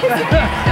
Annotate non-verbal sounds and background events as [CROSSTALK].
[LAUGHS] Yeah.